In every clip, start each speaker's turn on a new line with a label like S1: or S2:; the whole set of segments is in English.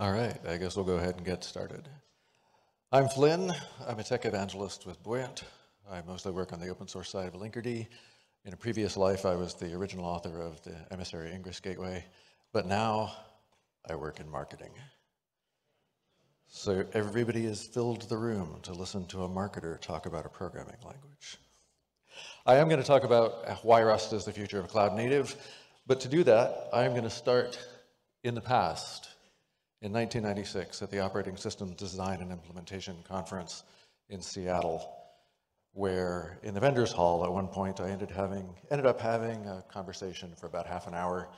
S1: All right, I guess we'll go ahead and get started. I'm Flynn. I'm a tech evangelist with Buoyant. I mostly work on the open source side of Linkerd. In a previous life, I was the original author of the Emissary Ingress Gateway, but now I work in marketing. So everybody has filled the room to listen to a marketer talk about a programming language. I am going to talk about why Rust is the future of cloud native, but to do that, I am going to start in the past, in 1996, at the Operating Systems Design and Implementation Conference in Seattle, where in the vendors hall at one point I ended, having, ended up having a conversation for about half an hour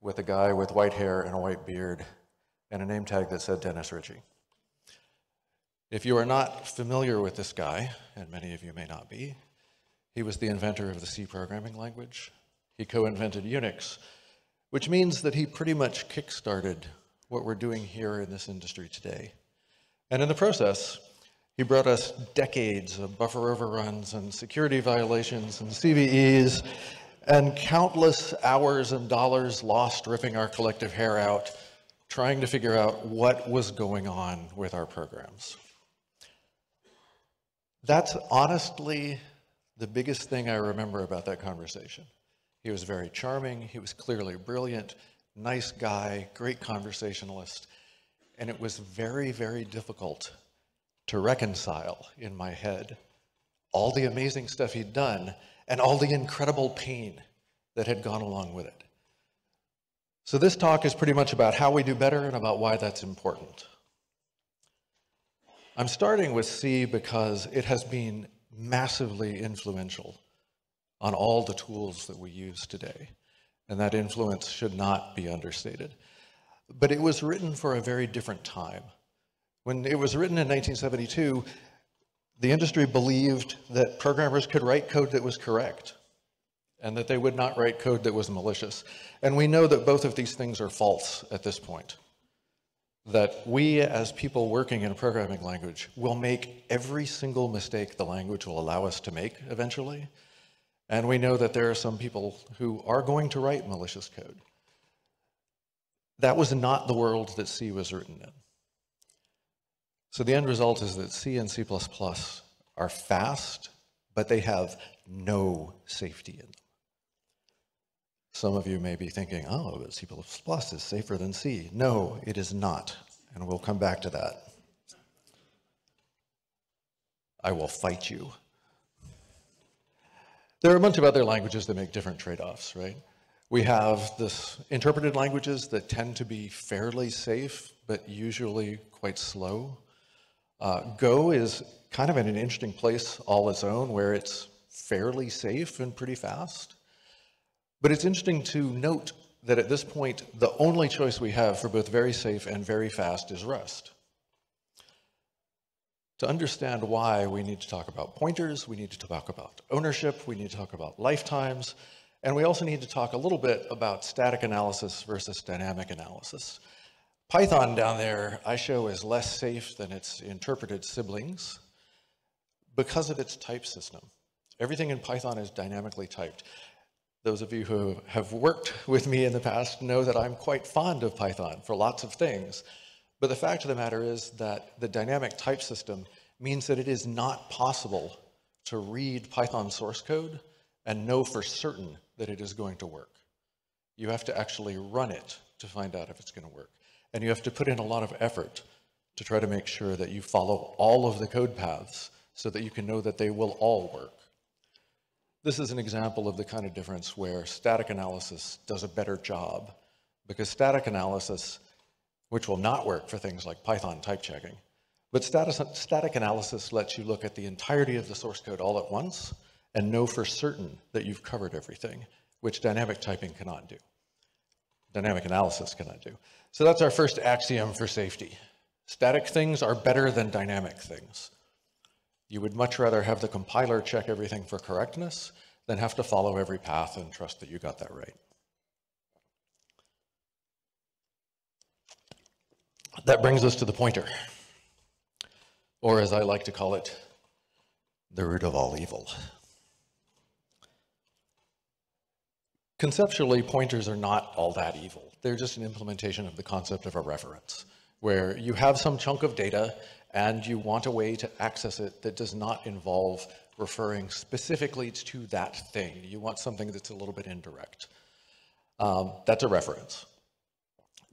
S1: with a guy with white hair and a white beard and a name tag that said Dennis Ritchie. If you are not familiar with this guy, and many of you may not be, he was the inventor of the C programming language. He co-invented Unix, which means that he pretty much kickstarted what we're doing here in this industry today. And in the process, he brought us decades of buffer overruns and security violations and CVEs and countless hours and dollars lost ripping our collective hair out, trying to figure out what was going on with our programs. That's honestly the biggest thing I remember about that conversation. He was very charming, he was clearly brilliant, nice guy, great conversationalist, and it was very, very difficult to reconcile in my head all the amazing stuff he'd done and all the incredible pain that had gone along with it. So this talk is pretty much about how we do better and about why that's important. I'm starting with C because it has been massively influential on all the tools that we use today. And that influence should not be understated. But it was written for a very different time. When it was written in 1972, the industry believed that programmers could write code that was correct and that they would not write code that was malicious. And we know that both of these things are false at this point. That we, as people working in a programming language, will make every single mistake the language will allow us to make eventually. And we know that there are some people who are going to write malicious code. That was not the world that C was written in. So the end result is that C and C++ are fast, but they have no safety in them. Some of you may be thinking, oh, but C++ is safer than C. No, it is not, and we'll come back to that. I will fight you. There are a bunch of other languages that make different trade-offs, right? We have this interpreted languages that tend to be fairly safe, but usually quite slow. Uh, Go is kind of in an interesting place all its own where it's fairly safe and pretty fast. But it's interesting to note that at this point, the only choice we have for both very safe and very fast is Rust. To understand why, we need to talk about pointers, we need to talk about ownership, we need to talk about lifetimes, and we also need to talk a little bit about static analysis versus dynamic analysis. Python down there I show is less safe than its interpreted siblings because of its type system. Everything in Python is dynamically typed. Those of you who have worked with me in the past know that I'm quite fond of Python for lots of things. But the fact of the matter is that the dynamic type system means that it is not possible to read Python source code and know for certain that it is going to work. You have to actually run it to find out if it's going to work. And you have to put in a lot of effort to try to make sure that you follow all of the code paths so that you can know that they will all work. This is an example of the kind of difference where static analysis does a better job because static analysis, which will not work for things like Python type checking, but status, static analysis lets you look at the entirety of the source code all at once and know for certain that you've covered everything, which dynamic typing cannot do. Dynamic analysis cannot do. So that's our first axiom for safety. Static things are better than dynamic things. You would much rather have the compiler check everything for correctness than have to follow every path and trust that you got that right. That brings us to the pointer, or as I like to call it, the root of all evil. Conceptually, pointers are not all that evil. They're just an implementation of the concept of a reference. where you have some chunk of data and you want a way to access it that does not involve referring specifically to that thing. You want something that's a little bit indirect. Um, that's a reference.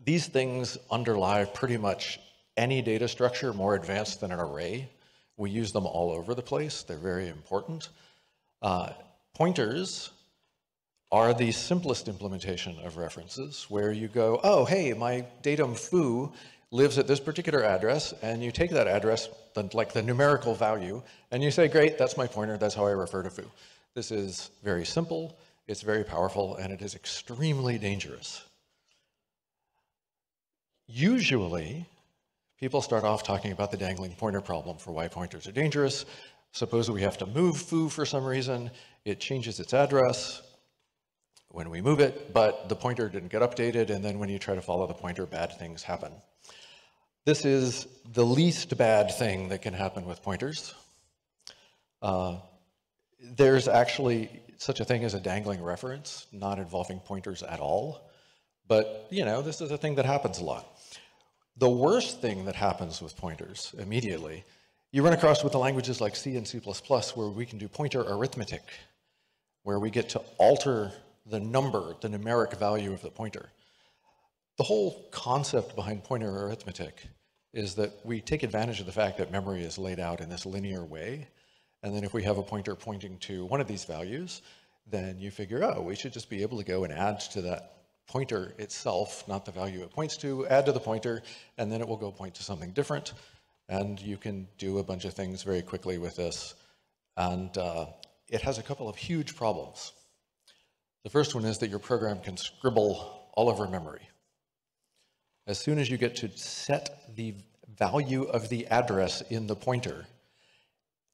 S1: These things underlie pretty much any data structure more advanced than an array. We use them all over the place. They're very important. Uh, pointers are the simplest implementation of references where you go, oh, hey, my datum foo lives at this particular address, and you take that address, like the numerical value, and you say, great, that's my pointer, that's how I refer to foo. This is very simple, it's very powerful, and it is extremely dangerous. Usually, people start off talking about the dangling pointer problem for why pointers are dangerous. Suppose we have to move foo for some reason, it changes its address, when we move it, but the pointer didn't get updated, and then when you try to follow the pointer, bad things happen. This is the least bad thing that can happen with pointers. Uh, there's actually such a thing as a dangling reference, not involving pointers at all. But, you know, this is a thing that happens a lot. The worst thing that happens with pointers immediately, you run across with the languages like C and C++ where we can do pointer arithmetic, where we get to alter the number, the numeric value of the pointer. The whole concept behind pointer arithmetic is that we take advantage of the fact that memory is laid out in this linear way. And then if we have a pointer pointing to one of these values, then you figure, oh, we should just be able to go and add to that pointer itself, not the value it points to, add to the pointer, and then it will go point to something different. And you can do a bunch of things very quickly with this. And uh, it has a couple of huge problems. The first one is that your program can scribble all over memory. As soon as you get to set the value of the address in the pointer,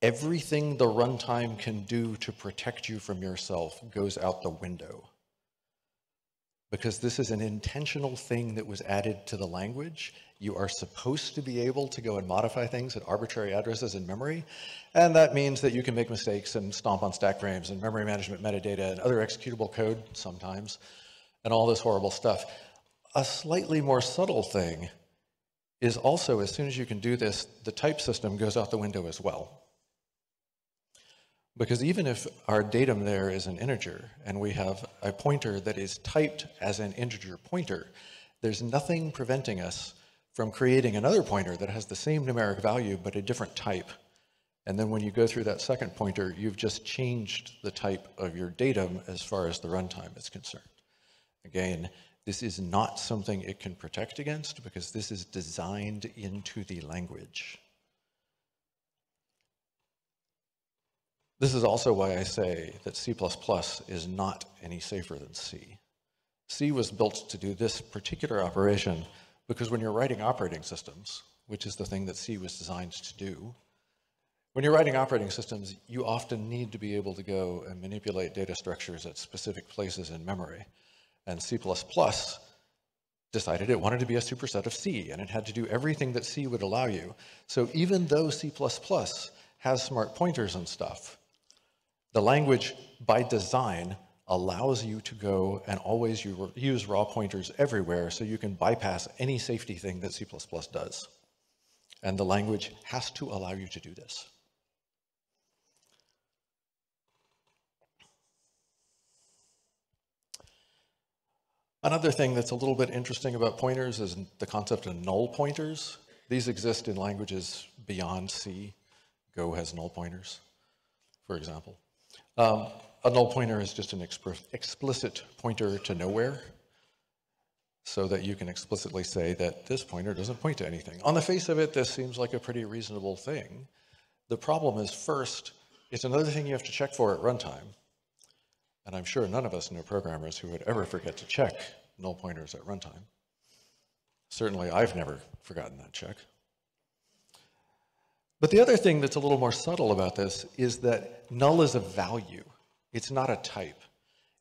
S1: everything the runtime can do to protect you from yourself goes out the window. Because this is an intentional thing that was added to the language, you are supposed to be able to go and modify things at arbitrary addresses in memory. And that means that you can make mistakes and stomp on stack frames and memory management metadata and other executable code sometimes, and all this horrible stuff. A slightly more subtle thing is also, as soon as you can do this, the type system goes out the window as well. Because even if our datum there is an integer and we have a pointer that is typed as an integer pointer, there's nothing preventing us from creating another pointer that has the same numeric value but a different type. And then when you go through that second pointer, you've just changed the type of your datum as far as the runtime is concerned. Again, this is not something it can protect against because this is designed into the language. This is also why I say that C++ is not any safer than C. C was built to do this particular operation because when you're writing operating systems, which is the thing that C was designed to do, when you're writing operating systems, you often need to be able to go and manipulate data structures at specific places in memory. And C++ decided it wanted to be a superset of C, and it had to do everything that C would allow you. So even though C++ has smart pointers and stuff, the language, by design, allows you to go and always you use raw pointers everywhere so you can bypass any safety thing that C++ does. And the language has to allow you to do this. Another thing that's a little bit interesting about pointers is the concept of null pointers. These exist in languages beyond C. Go has null pointers, for example. Um, a null pointer is just an explicit pointer to nowhere so that you can explicitly say that this pointer doesn't point to anything. On the face of it, this seems like a pretty reasonable thing. The problem is first, it's another thing you have to check for at runtime. And I'm sure none of us know programmers who would ever forget to check null pointers at runtime. Certainly I've never forgotten that check. But the other thing that's a little more subtle about this is that null is a value. It's not a type.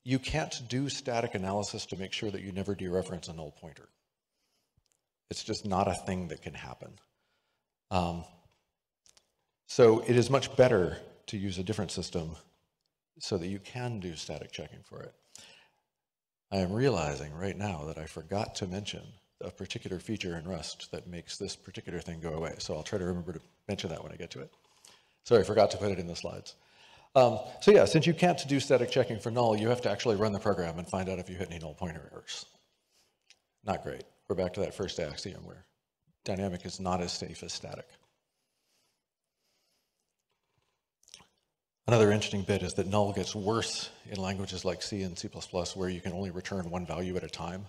S1: You can't do static analysis to make sure that you never dereference a null pointer. It's just not a thing that can happen. Um, so it is much better to use a different system so that you can do static checking for it. I am realizing right now that I forgot to mention a particular feature in Rust that makes this particular thing go away. So I'll try to remember to mention that when I get to it. Sorry, I forgot to put it in the slides. Um, so yeah, since you can't do static checking for null, you have to actually run the program and find out if you hit any null pointer errors. Not great. We're back to that first axiom where dynamic is not as safe as static. Another interesting bit is that null gets worse in languages like C and C++ where you can only return one value at a time.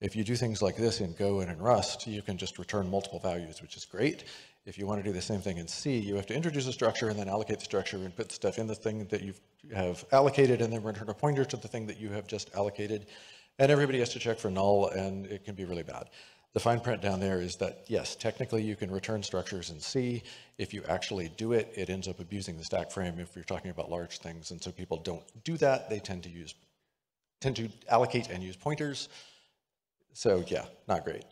S1: If you do things like this in Go and in Rust, you can just return multiple values, which is great. If you want to do the same thing in C, you have to introduce a structure and then allocate the structure and put stuff in the thing that you have allocated and then return a pointer to the thing that you have just allocated. And everybody has to check for null and it can be really bad. The fine print down there is that, yes, technically you can return structures in C. If you actually do it, it ends up abusing the stack frame if you're talking about large things. And so people don't do that. They tend to use, tend to allocate and use pointers. So yeah, not great.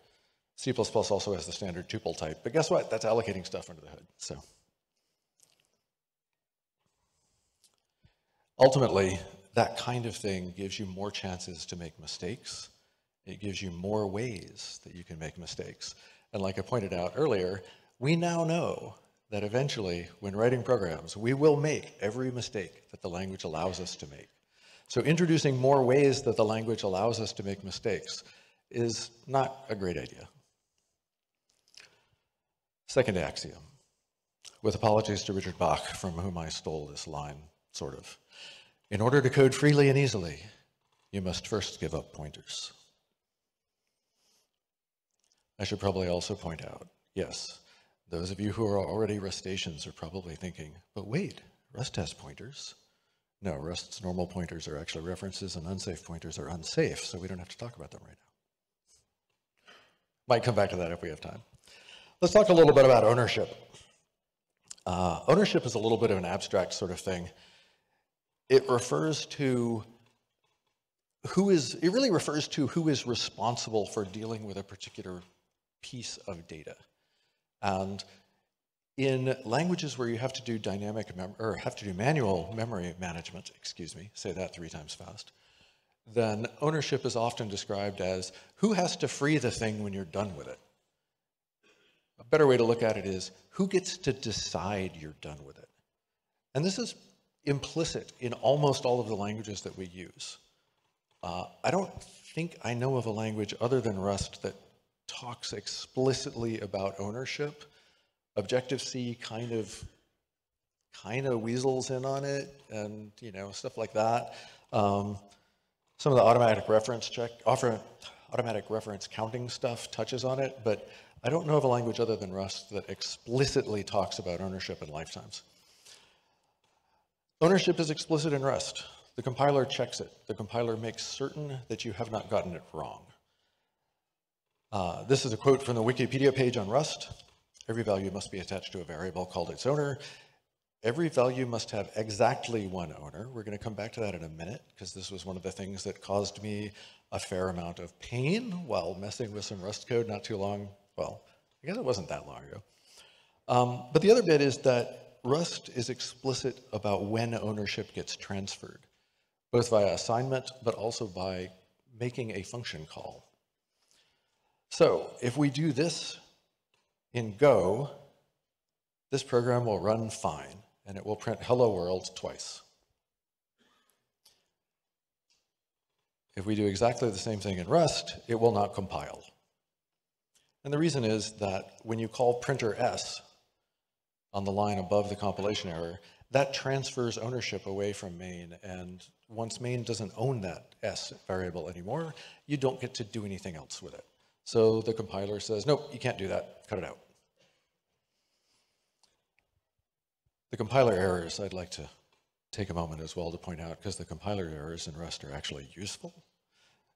S1: C++ also has the standard tuple type, but guess what? That's allocating stuff under the hood, so. Ultimately, that kind of thing gives you more chances to make mistakes. It gives you more ways that you can make mistakes. And like I pointed out earlier, we now know that eventually, when writing programs, we will make every mistake that the language allows us to make. So introducing more ways that the language allows us to make mistakes is not a great idea. Second axiom, with apologies to Richard Bach, from whom I stole this line, sort of. In order to code freely and easily, you must first give up pointers. I should probably also point out, yes, those of you who are already Rustaceans are probably thinking, but wait, Rust has pointers. No, Rust's normal pointers are actually references and unsafe pointers are unsafe, so we don't have to talk about them right now. Might come back to that if we have time. Let's talk a little bit about ownership. Uh, ownership is a little bit of an abstract sort of thing. It refers to who is, it really refers to who is responsible for dealing with a particular piece of data. And in languages where you have to do dynamic, or have to do manual memory management, excuse me, say that three times fast, then ownership is often described as who has to free the thing when you're done with it. A better way to look at it is who gets to decide you're done with it. And this is implicit in almost all of the languages that we use. Uh, I don't think I know of a language other than Rust that talks explicitly about ownership. Objective-C kind of kind of weasels in on it and you know stuff like that. Um, some of the automatic reference check, offer, automatic reference counting stuff touches on it, but I don't know of a language other than Rust that explicitly talks about ownership and lifetimes. Ownership is explicit in Rust. The compiler checks it. The compiler makes certain that you have not gotten it wrong. Uh, this is a quote from the Wikipedia page on Rust. Every value must be attached to a variable called its owner. Every value must have exactly one owner. We're going to come back to that in a minute because this was one of the things that caused me a fair amount of pain while messing with some Rust code not too long, well, I guess it wasn't that long ago. Um, but the other bit is that Rust is explicit about when ownership gets transferred, both via assignment, but also by making a function call. So if we do this in Go, this program will run fine and it will print hello world twice. If we do exactly the same thing in Rust, it will not compile. And the reason is that when you call printer s on the line above the compilation error, that transfers ownership away from main. And once main doesn't own that s variable anymore, you don't get to do anything else with it. So the compiler says, nope, you can't do that, cut it out. The compiler errors I'd like to take a moment as well to point out because the compiler errors in Rust are actually useful.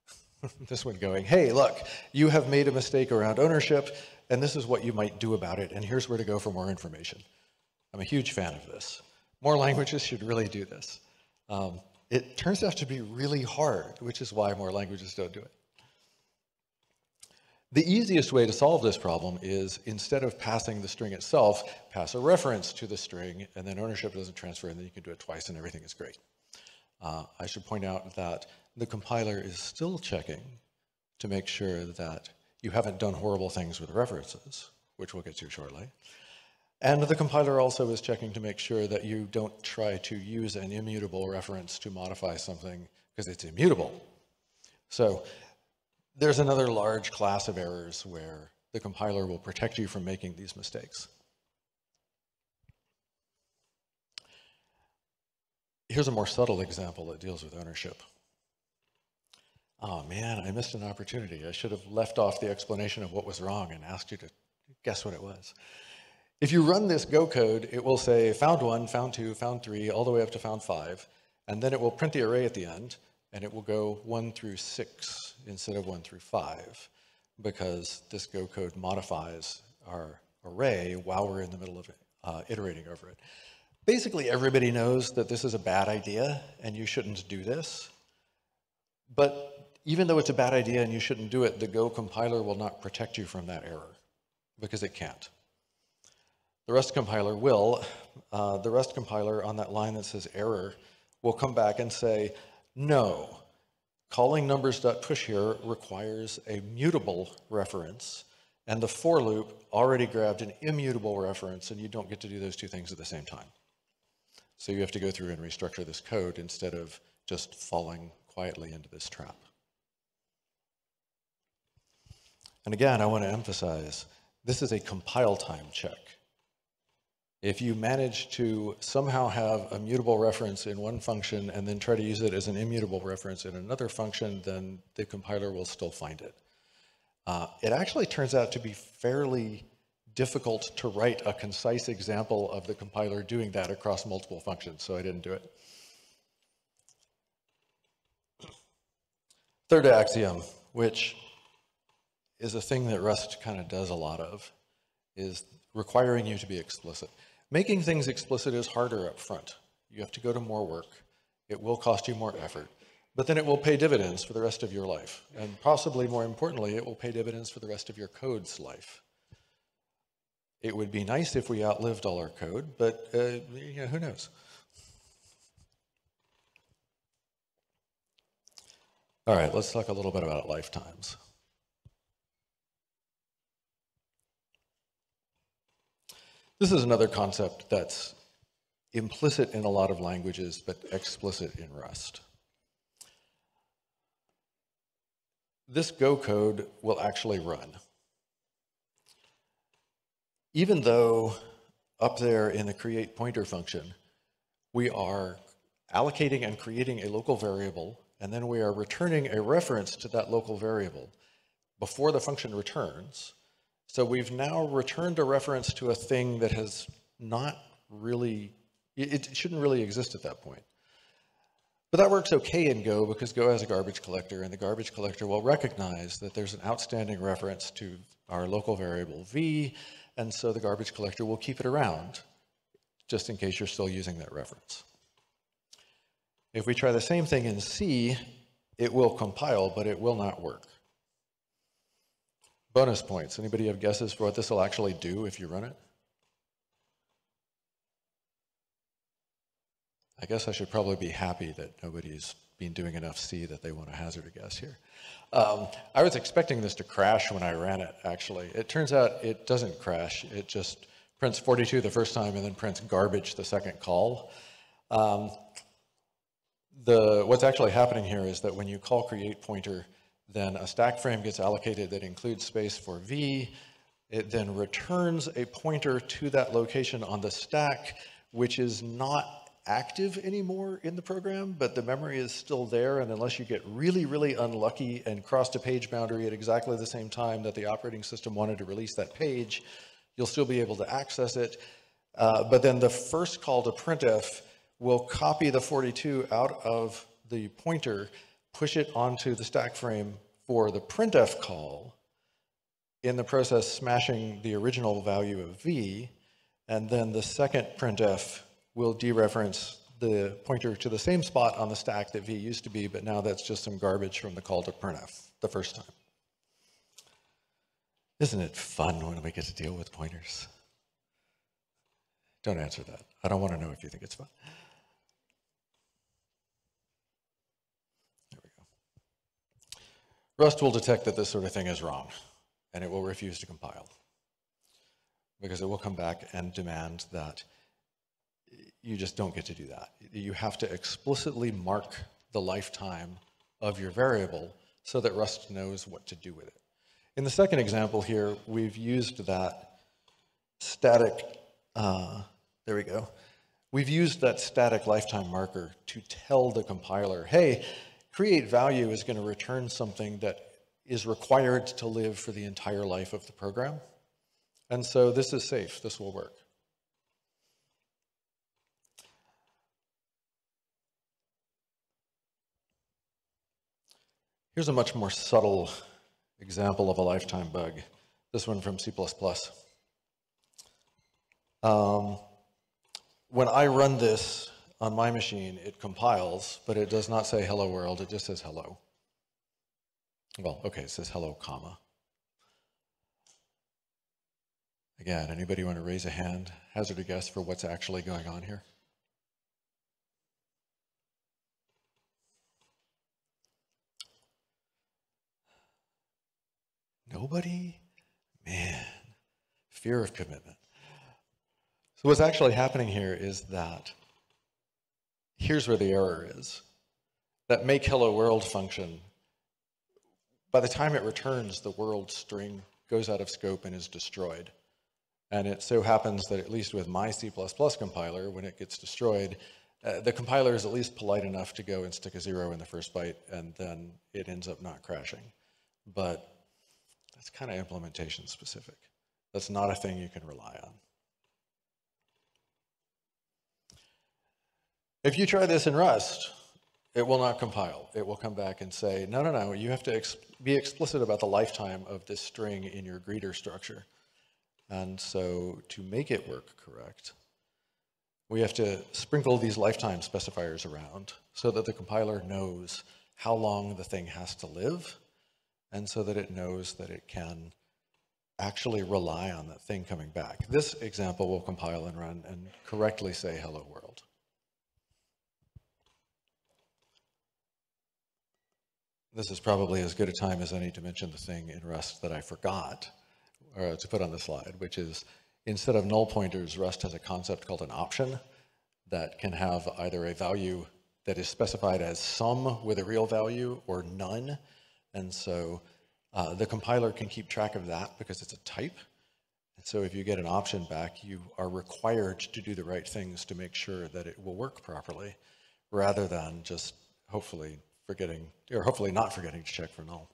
S1: this one going, hey, look, you have made a mistake around ownership and this is what you might do about it and here's where to go for more information. I'm a huge fan of this. More languages should really do this. Um, it turns out to be really hard, which is why more languages don't do it. The easiest way to solve this problem is instead of passing the string itself, pass a reference to the string, and then ownership doesn't transfer, and then you can do it twice, and everything is great. Uh, I should point out that the compiler is still checking to make sure that you haven't done horrible things with references, which we'll get to shortly. And the compiler also is checking to make sure that you don't try to use an immutable reference to modify something because it's immutable. So there's another large class of errors where the compiler will protect you from making these mistakes. Here's a more subtle example that deals with ownership. Oh man, I missed an opportunity. I should have left off the explanation of what was wrong and asked you to guess what it was. If you run this Go code, it will say found one, found two, found three, all the way up to found five, and then it will print the array at the end, and it will go one through six instead of one through five, because this Go code modifies our array while we're in the middle of uh, iterating over it. Basically, everybody knows that this is a bad idea and you shouldn't do this. But even though it's a bad idea and you shouldn't do it, the Go compiler will not protect you from that error because it can't. The Rust compiler will. Uh, the Rust compiler on that line that says error will come back and say, no, calling numbers.push here requires a mutable reference, and the for loop already grabbed an immutable reference, and you don't get to do those two things at the same time. So you have to go through and restructure this code instead of just falling quietly into this trap. And again, I want to emphasize, this is a compile time check. If you manage to somehow have a mutable reference in one function and then try to use it as an immutable reference in another function, then the compiler will still find it. Uh, it actually turns out to be fairly difficult to write a concise example of the compiler doing that across multiple functions, so I didn't do it. Third axiom, which is a thing that Rust kind of does a lot of, is requiring you to be explicit. Making things explicit is harder up front. You have to go to more work. It will cost you more effort, but then it will pay dividends for the rest of your life. And possibly more importantly, it will pay dividends for the rest of your code's life. It would be nice if we outlived all our code, but uh, you know, who knows? All right, let's talk a little bit about lifetimes. This is another concept that's implicit in a lot of languages, but explicit in Rust. This Go code will actually run even though up there in the create pointer function, we are allocating and creating a local variable, and then we are returning a reference to that local variable before the function returns. So we've now returned a reference to a thing that has not really, it shouldn't really exist at that point. But that works okay in Go because Go has a garbage collector, and the garbage collector will recognize that there's an outstanding reference to our local variable v, and so the garbage collector will keep it around just in case you're still using that reference. If we try the same thing in C, it will compile, but it will not work. Bonus points. Anybody have guesses for what this will actually do if you run it? I guess I should probably be happy that nobody's been doing enough C that they want to hazard a guess here. Um, I was expecting this to crash when I ran it, actually. It turns out it doesn't crash. It just prints 42 the first time and then prints garbage the second call. Um, the, what's actually happening here is that when you call create pointer, then a stack frame gets allocated that includes space for v. It then returns a pointer to that location on the stack, which is not active anymore in the program, but the memory is still there, and unless you get really, really unlucky and crossed a page boundary at exactly the same time that the operating system wanted to release that page, you'll still be able to access it. Uh, but then the first call to printf will copy the 42 out of the pointer, push it onto the stack frame for the printf call, in the process smashing the original value of v, and then the second printf will dereference the pointer to the same spot on the stack that v used to be, but now that's just some garbage from the call to printf the first time. Isn't it fun when we get to deal with pointers? Don't answer that. I don't want to know if you think it's fun. There we go. Rust will detect that this sort of thing is wrong. and it will refuse to compile because it will come back and demand that you just don't get to do that. You have to explicitly mark the lifetime of your variable so that Rust knows what to do with it. In the second example here, we've used that static, uh, there we go. We've used that static lifetime marker to tell the compiler, hey, create value is going to return something that is required to live for the entire life of the program. And so this is safe, this will work. Here's a much more subtle example of a lifetime bug. This one from C++. Um, when I run this on my machine, it compiles, but it does not say hello world, it just says hello. Well, okay, it says hello, comma. Again, anybody want to raise a hand, hazard a guess for what's actually going on here? Nobody? Man, fear of commitment. So what's actually happening here is that here's where the error is. That make hello world function, by the time it returns, the world string goes out of scope and is destroyed. And it so happens that at least with my C++ compiler, when it gets destroyed, uh, the compiler is at least polite enough to go and stick a zero in the first byte, and then it ends up not crashing. But that's kind of implementation specific. That's not a thing you can rely on. If you try this in Rust, it will not compile. It will come back and say, no, no, no, you have to ex be explicit about the lifetime of this string in your greeter structure. And so to make it work correct, we have to sprinkle these lifetime specifiers around so that the compiler knows how long the thing has to live and so that it knows that it can actually rely on that thing coming back. This example will compile and run and correctly say hello world. This is probably as good a time as any to mention the thing in Rust that I forgot uh, to put on the slide, which is instead of null pointers, Rust has a concept called an option that can have either a value that is specified as some with a real value or none. And so uh, the compiler can keep track of that because it's a type. And so if you get an option back, you are required to do the right things to make sure that it will work properly, rather than just hopefully forgetting, or hopefully not forgetting to check for null.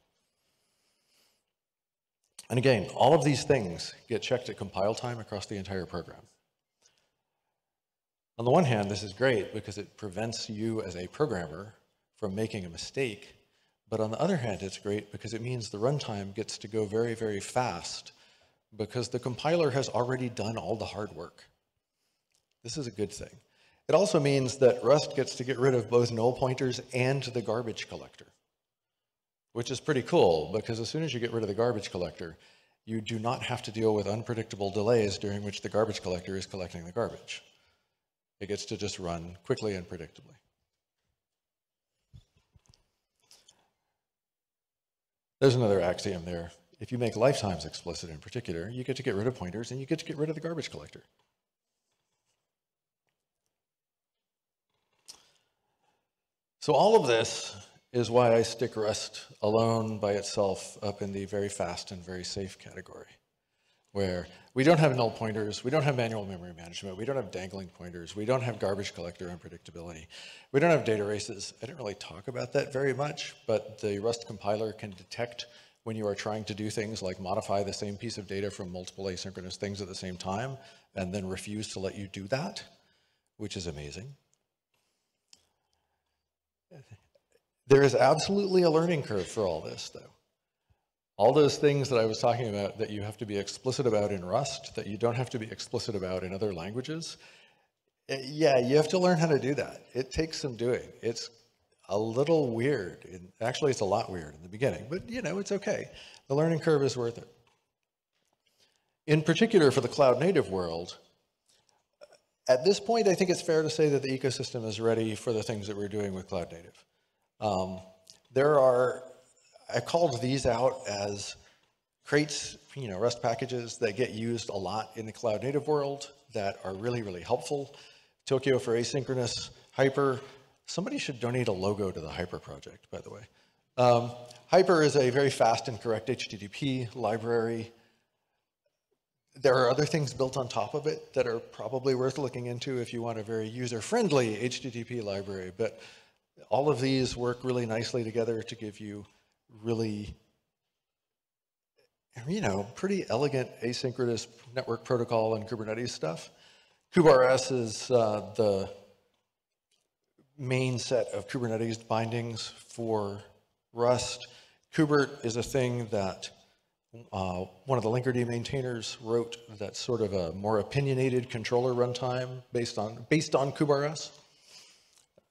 S1: And again, all of these things get checked at compile time across the entire program. On the one hand, this is great because it prevents you as a programmer from making a mistake. But on the other hand, it's great because it means the runtime gets to go very, very fast because the compiler has already done all the hard work. This is a good thing. It also means that Rust gets to get rid of both null pointers and the garbage collector, which is pretty cool because as soon as you get rid of the garbage collector, you do not have to deal with unpredictable delays during which the garbage collector is collecting the garbage. It gets to just run quickly and predictably. There's another axiom there. If you make lifetimes explicit in particular, you get to get rid of pointers and you get to get rid of the garbage collector. So all of this is why I stick Rust alone by itself up in the very fast and very safe category, where we don't have null pointers, we don't have manual memory management, we don't have dangling pointers, we don't have garbage collector unpredictability, we don't have data races. I didn't really talk about that very much, but the Rust compiler can detect when you are trying to do things like modify the same piece of data from multiple asynchronous things at the same time, and then refuse to let you do that, which is amazing. There is absolutely a learning curve for all this, though. All those things that I was talking about that you have to be explicit about in Rust, that you don't have to be explicit about in other languages, eh, yeah, you have to learn how to do that. It takes some doing. It's a little weird. Actually, it's a lot weird in the beginning, but you know, it's okay. The learning curve is worth it. In particular, for the cloud native world, at this point, I think it's fair to say that the ecosystem is ready for the things that we're doing with cloud native. Um, there are, I called these out as crates, you know, Rust packages that get used a lot in the cloud native world that are really, really helpful. Tokio for asynchronous, Hyper. Somebody should donate a logo to the Hyper project, by the way. Um, Hyper is a very fast and correct HTTP library. There are other things built on top of it that are probably worth looking into if you want a very user-friendly HTTP library, but all of these work really nicely together to give you really you know, pretty elegant asynchronous network protocol and Kubernetes stuff. kube-rs is uh, the main set of Kubernetes bindings for Rust. Kubert is a thing that uh, one of the Linkerd maintainers wrote that sort of a more opinionated controller runtime based on, based on kube-rs.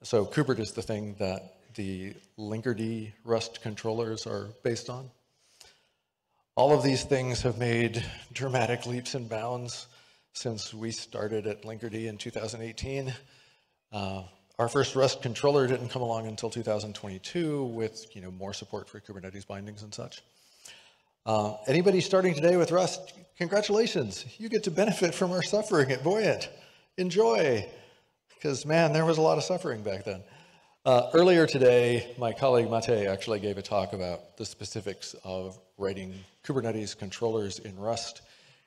S1: So Kubert is the thing that the Linkerd Rust controllers are based on. All of these things have made dramatic leaps and bounds since we started at Linkerd in 2018. Uh, our first Rust controller didn't come along until 2022 with you know, more support for Kubernetes bindings and such. Uh, anybody starting today with Rust, congratulations. You get to benefit from our suffering at Buoyant. Enjoy, because man, there was a lot of suffering back then. Uh, earlier today, my colleague Matei actually gave a talk about the specifics of writing Kubernetes controllers in Rust.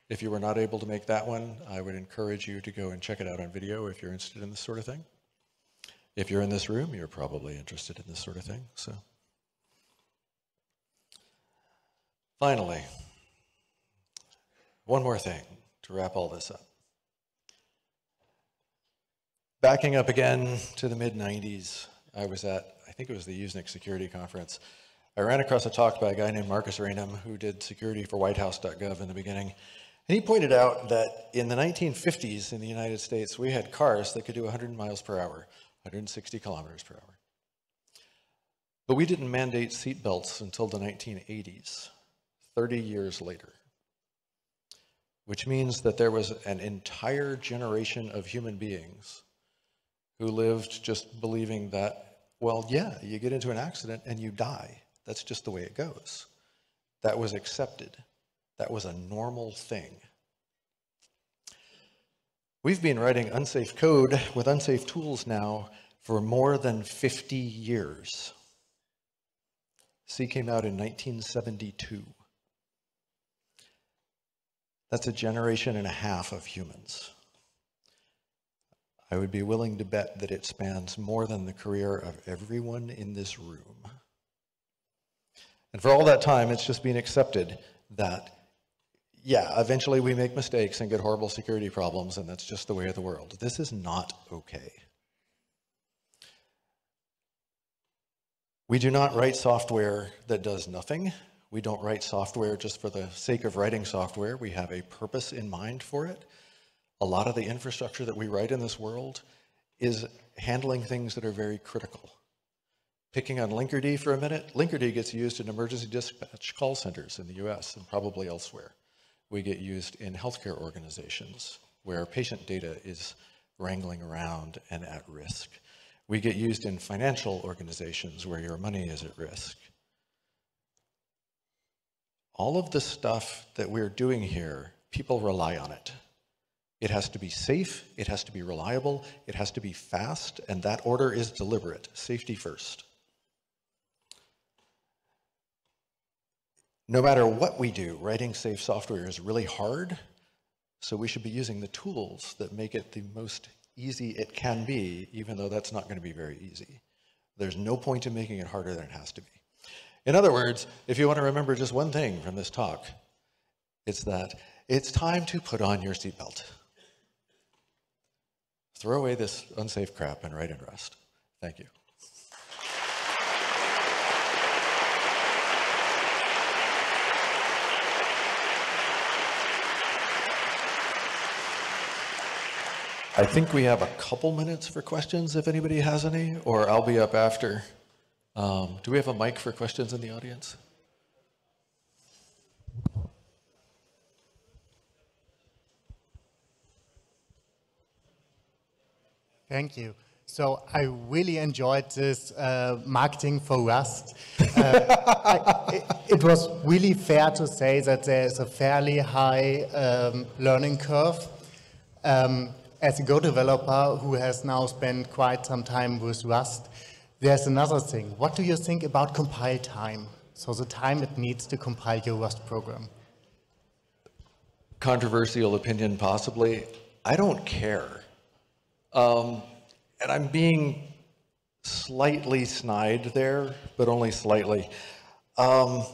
S1: If you were not able to make that one, I would encourage you to go and check it out on video if you're interested in this sort of thing. If you're in this room, you're probably interested in this sort of thing. So, finally, one more thing to wrap all this up. Backing up again to the mid 90s, I was at, I think it was the Usenix Security Conference. I ran across a talk by a guy named Marcus Ranum who did security for whitehouse.gov in the beginning. And he pointed out that in the 1950s in the United States, we had cars that could do 100 miles per hour, 160 kilometers per hour. But we didn't mandate seatbelts until the 1980s, 30 years later. Which means that there was an entire generation of human beings who lived just believing that, well, yeah, you get into an accident and you die. That's just the way it goes. That was accepted. That was a normal thing. We've been writing unsafe code with unsafe tools now for more than 50 years. C came out in 1972. That's a generation and a half of humans. I would be willing to bet that it spans more than the career of everyone in this room. And for all that time, it's just been accepted that, yeah, eventually we make mistakes and get horrible security problems, and that's just the way of the world. This is not okay. We do not write software that does nothing. We don't write software just for the sake of writing software. We have a purpose in mind for it. A lot of the infrastructure that we write in this world is handling things that are very critical. Picking on Linkerd for a minute, Linkerd gets used in emergency dispatch call centers in the US and probably elsewhere. We get used in healthcare organizations where patient data is wrangling around and at risk. We get used in financial organizations where your money is at risk. All of the stuff that we're doing here, people rely on it. It has to be safe, it has to be reliable, it has to be fast, and that order is deliberate, safety first. no matter what we do, writing safe software is really hard. So we should be using the tools that make it the most easy it can be, even though that's not going to be very easy. There's no point in making it harder than it has to be. In other words, if you want to remember just one thing from this talk, it's that it's time to put on your seatbelt. Throw away this unsafe crap and write in Rust. Thank you. I think we have a couple minutes for questions if anybody has any, or I'll be up after. Um, do we have a mic for questions in the audience?
S2: Thank you. So I really enjoyed this uh, marketing for Rust. Uh, I, it, it, was really fair to say that there is a fairly high um, learning curve. Um, as a Go developer who has now spent quite some time with Rust, there's another thing. What do you think about compile time? So the time it needs to compile your Rust program.
S1: Controversial opinion, possibly. I don't care. Um, and I'm being slightly snide there, but only slightly. Um,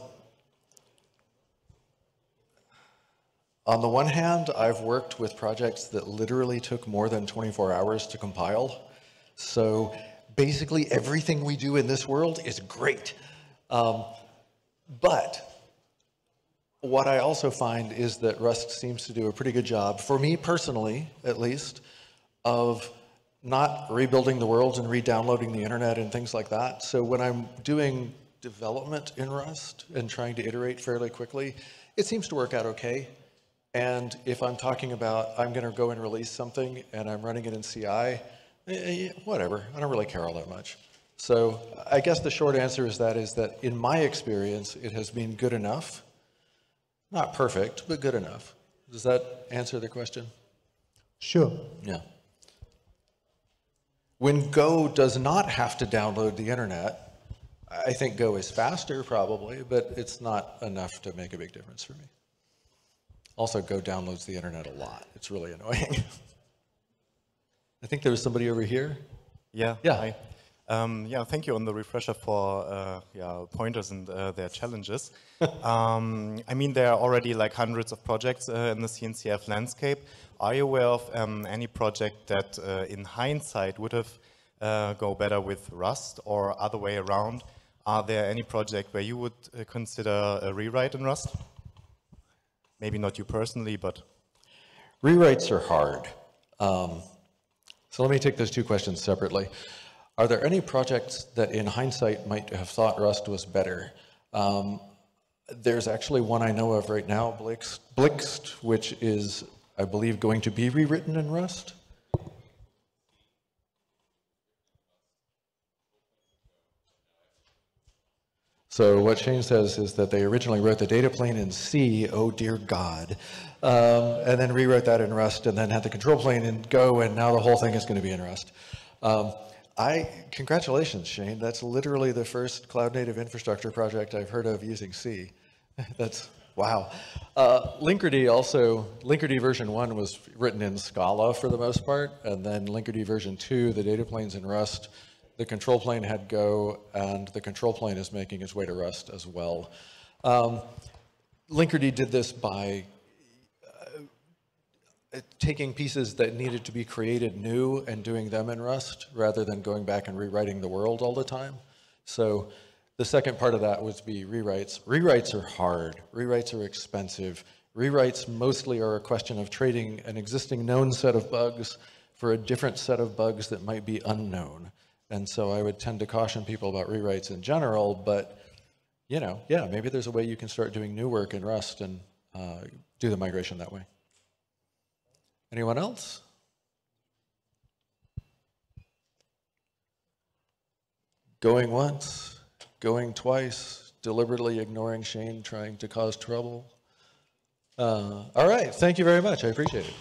S1: on the one hand, I've worked with projects that literally took more than 24 hours to compile. So basically everything we do in this world is great. Um, but what I also find is that Rust seems to do a pretty good job, for me personally, at least, of not rebuilding the world and re-downloading the internet and things like that. So when I'm doing development in Rust and trying to iterate fairly quickly, it seems to work out okay. And if I'm talking about I'm going to go and release something and I'm running it in CI, Eh, eh, whatever, I don't really care all that much. So I guess the short answer is that is that in my experience, it has been good enough. Not perfect, but good enough. Does that answer the question?
S2: Sure.
S1: Yeah. When Go does not have to download the internet, I think Go is faster probably, but it's not enough to make a big difference for me. Also, Go downloads the internet a lot. It's really annoying. I think there was somebody over here.
S3: Yeah. Yeah. Hi. Um, yeah, thank you on the refresher for uh, yeah, pointers and uh, their challenges. um, I mean, there are already like hundreds of projects uh, in the CNCF landscape. Are you aware of um, any project that uh, in hindsight would have uh, go better with Rust or other way around? Are there any project where you would uh, consider a rewrite in Rust? Maybe not you personally, but...
S1: Rewrites are hard. So let me take those two questions separately. Are there any projects that in hindsight might have thought Rust was better? Um, there's actually one I know of right now, Blixt, Blixt, which is I believe, going to be rewritten in Rust. So what Shane says is that they originally wrote the data plane in C, oh dear God, um, and then rewrote that in Rust, and then had the control plane in Go, and now the whole thing is going to be in Rust. Um, I congratulations, Shane. That's literally the first cloud native infrastructure project I've heard of using C. That's Wow. Uh, Linkerd also, Linkerd version one was written in Scala for the most part, and then Linkerd version two, the data plane's in Rust, the control plane had Go, and the control plane is making its way to Rust as well. Um, Linkerd did this by taking pieces that needed to be created new and doing them in Rust, rather than going back and rewriting the world all the time. So the second part of that would be rewrites. Rewrites are hard. Rewrites are expensive. Rewrites mostly are a question of trading an existing known set of bugs for a different set of bugs that might be unknown. And so I would tend to caution people about rewrites in general, but you know, yeah, maybe there's a way you can start doing new work in Rust and uh, do the migration that way. Anyone else? Going once? going twice, deliberately ignoring Shane, trying to cause trouble. Uh, all right, thank you very much. I appreciate it.